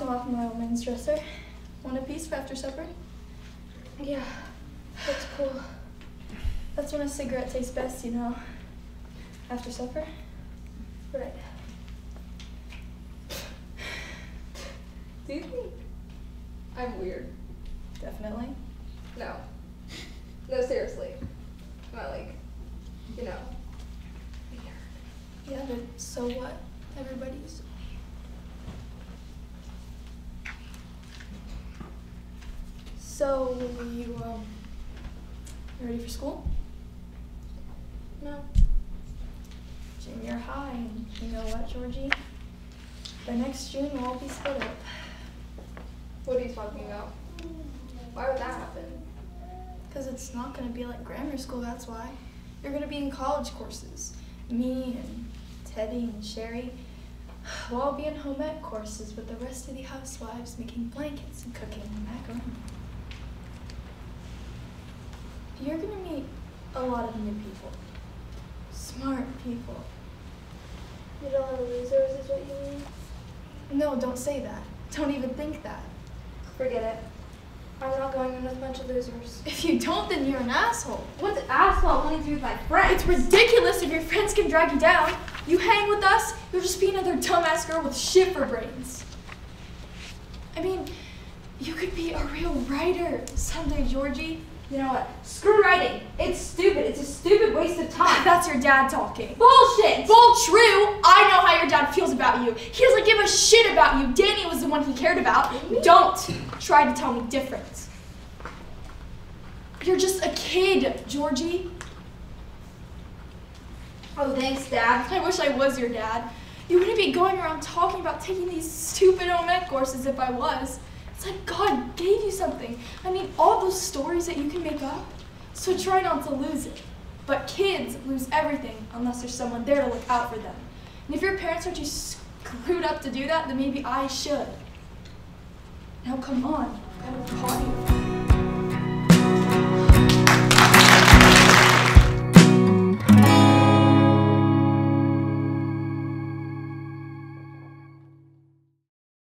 them off my old man's dresser. Want a piece for after supper? Yeah, that's cool. That's when a cigarette tastes best, you know. After supper? Right. Do you think I'm weird? Definitely. No. No, seriously. Not like, you know. weird. Yeah, but so what? Everybody's. So, you, um, you ready for school? No. Junior high, and you know what, Georgie? By next June, we'll all be split up. What are you talking about? Why would that happen? Because it's not going to be like grammar school, that's why. You're going to be in college courses. Me and Teddy and Sherry, we'll all be in home ec courses with the rest of the housewives making blankets and cooking macaroni. You're going to meet a lot of new people. Smart people. You don't have losers, is what you mean? No, don't say that. Don't even think that. Forget it. I'm not going in with a bunch of losers. If you don't, then you're an asshole. What's asshole wanting to do with my friends? It's ridiculous if your friends can drag you down. You hang with us, you'll just be another dumbass girl with shit for brains. I mean, you could be a real writer someday, Georgie. You know what? Screw writing. It's stupid. It's a stupid waste of time. That's your dad talking. bullshit. Bull true. I know how your dad feels about you. He doesn't give a shit about you. Danny was the one he cared about. Don't try to tell me different. You're just a kid, Georgie. oh, thanks, Dad. I wish I was your dad. You wouldn't be going around talking about taking these stupid home ec courses if I was. It's like God gave you something. Stories that you can make up. So try not to lose it. But kids lose everything unless there's someone there to look out for them. And if your parents are too screwed up to do that, then maybe I should. Now come on, I have a potty.